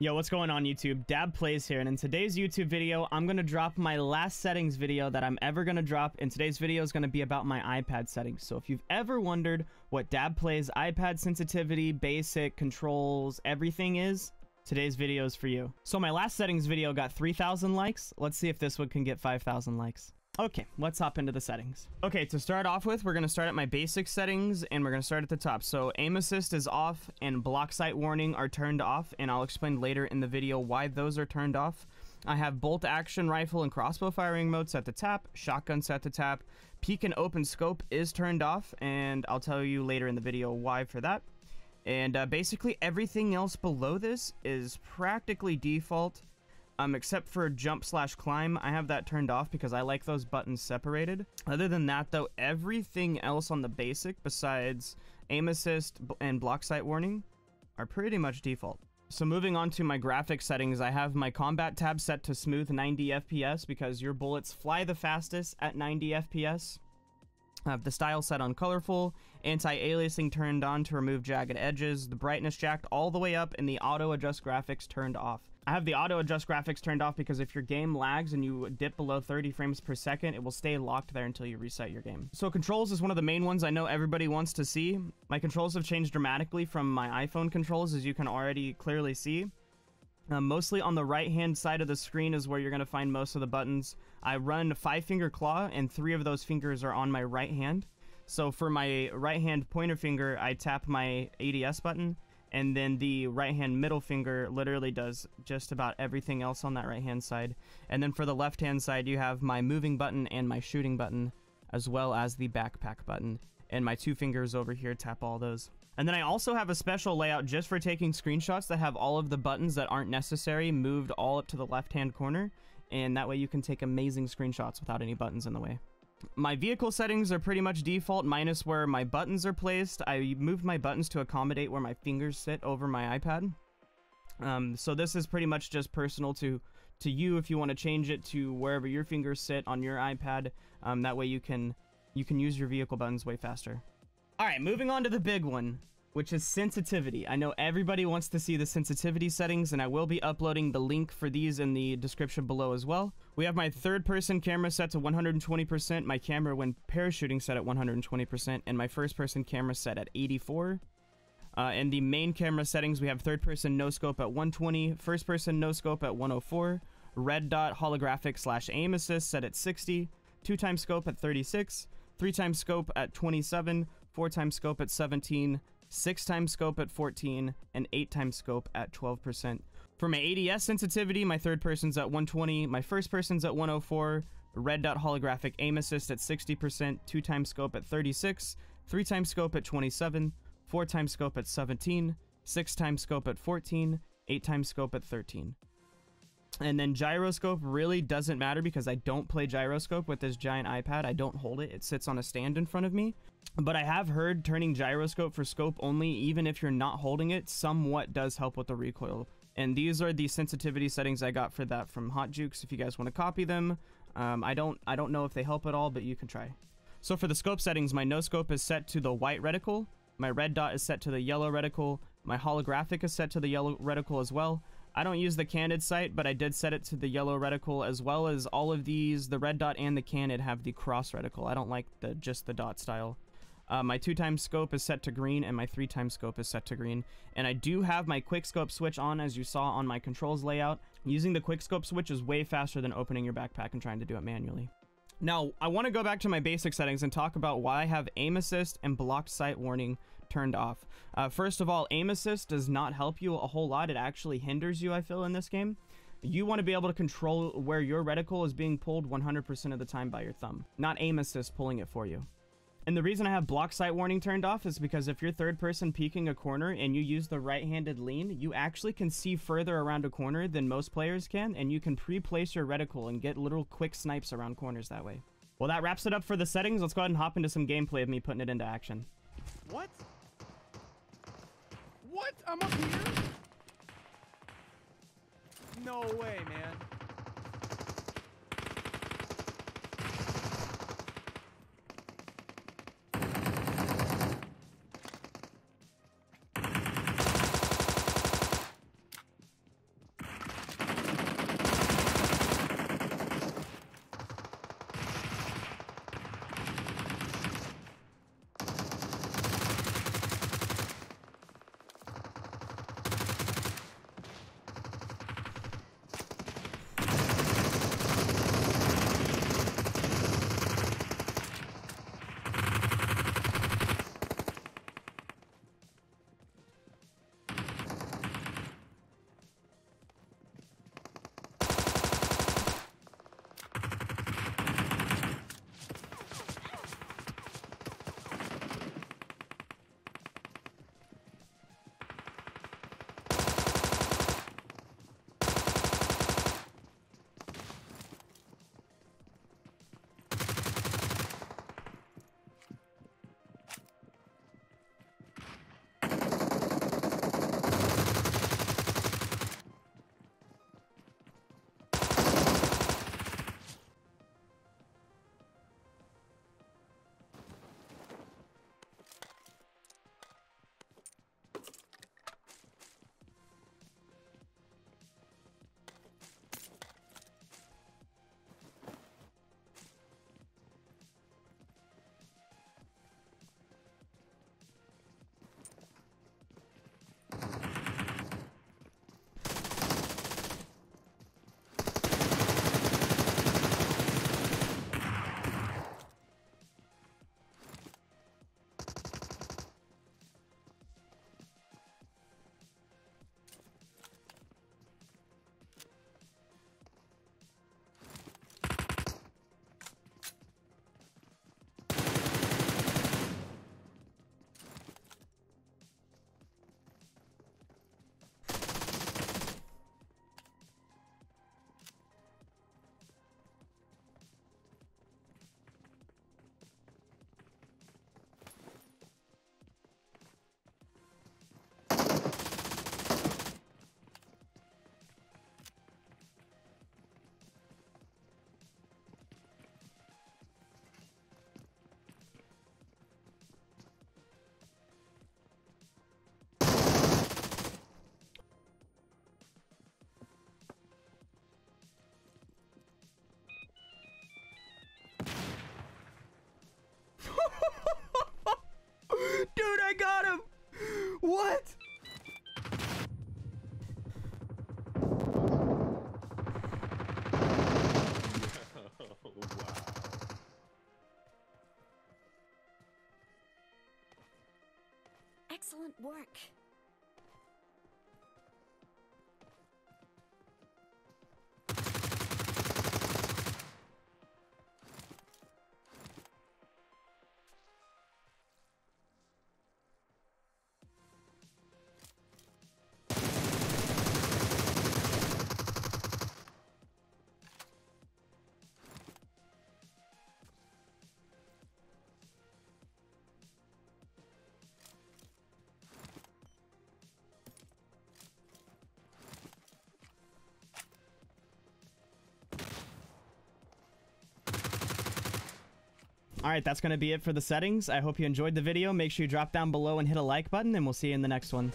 Yo, what's going on YouTube? Dab Plays here, and in today's YouTube video, I'm going to drop my last settings video that I'm ever going to drop, and today's video is going to be about my iPad settings. So if you've ever wondered what Dab Plays iPad sensitivity, basic, controls, everything is, today's video is for you. So my last settings video got 3,000 likes. Let's see if this one can get 5,000 likes. Okay, let's hop into the settings. Okay, to start off with, we're to start at my basic settings, and we're to start at the top. So aim assist is off, and block sight warning are turned off, and I'll explain later in the video why those are turned off. I have bolt action rifle and crossbow firing mode set to tap, shotgun set to tap, peek and open scope is turned off, and I'll tell you later in the video why for that. And uh, basically everything else below this is practically default um, except for jump slash climb, I have that turned off because I like those buttons separated. Other than that, though, everything else on the basic, besides aim assist and block sight warning, are pretty much default. So moving on to my graphics settings, I have my combat tab set to smooth 90 FPS because your bullets fly the fastest at 90 FPS. I have the style set on colorful, anti-aliasing turned on to remove jagged edges, the brightness jacked all the way up, and the auto adjust graphics turned off. I have the auto adjust graphics turned off because if your game lags and you dip below 30 frames per second, it will stay locked there until you reset your game. So controls is one of the main ones I know everybody wants to see. My controls have changed dramatically from my iPhone controls, as you can already clearly see. Uh, mostly on the right hand side of the screen is where you're going to find most of the buttons. I run five finger claw and three of those fingers are on my right hand. So for my right hand pointer finger, I tap my ADS button and then the right hand middle finger literally does just about everything else on that right hand side. And then for the left hand side, you have my moving button and my shooting button as well as the backpack button. And my two fingers over here tap all those. And then I also have a special layout just for taking screenshots that have all of the buttons that aren't necessary moved all up to the left-hand corner. And that way you can take amazing screenshots without any buttons in the way. My vehicle settings are pretty much default, minus where my buttons are placed. I moved my buttons to accommodate where my fingers sit over my iPad. Um, so this is pretty much just personal to to you if you want to change it to wherever your fingers sit on your iPad. Um, that way you can you can use your vehicle buttons way faster. All right, moving on to the big one, which is sensitivity. I know everybody wants to see the sensitivity settings, and I will be uploading the link for these in the description below as well. We have my third-person camera set to 120%, my camera when parachuting set at 120%, and my first-person camera set at 84. Uh, in the main camera settings, we have third-person no-scope at 120, first-person no-scope at 104, red dot holographic slash aim assist set at 60, two-time scope at 36, three times scope at 27, four times scope at 17, six times scope at 14, and eight times scope at 12%. For my ADS sensitivity, my third person's at 120, my first person's at 104, red dot holographic aim assist at 60%, two times scope at 36, three times scope at 27, four times scope at 17, six times scope at 14, eight times scope at 13. And then gyroscope really doesn't matter because I don't play gyroscope with this giant iPad. I don't hold it. It sits on a stand in front of me. But I have heard turning gyroscope for scope only, even if you're not holding it, somewhat does help with the recoil. And these are the sensitivity settings I got for that from Hot Jukes. If you guys want to copy them, um, I don't I don't know if they help at all, but you can try. So for the scope settings, my no scope is set to the white reticle. My red dot is set to the yellow reticle. My holographic is set to the yellow reticle as well. I don't use the canted sight, but I did set it to the yellow reticle as well as all of these, the red dot and the canted have the cross reticle. I don't like the just the dot style. Uh, my two times scope is set to green and my three times scope is set to green. And I do have my quick scope switch on as you saw on my controls layout. Using the quick scope switch is way faster than opening your backpack and trying to do it manually. Now, I want to go back to my basic settings and talk about why I have aim assist and blocked sight warning turned off. Uh, first of all, aim assist does not help you a whole lot. It actually hinders you, I feel, in this game. You want to be able to control where your reticle is being pulled 100% of the time by your thumb, not aim assist pulling it for you. And the reason I have block sight warning turned off is because if you're third person peeking a corner and you use the right-handed lean, you actually can see further around a corner than most players can, and you can pre-place your reticle and get little quick snipes around corners that way. Well, that wraps it up for the settings. Let's go ahead and hop into some gameplay of me putting it into action. What? What? I'm up here? No way, man. Excellent work. All right, that's going to be it for the settings. I hope you enjoyed the video. Make sure you drop down below and hit a like button, and we'll see you in the next one.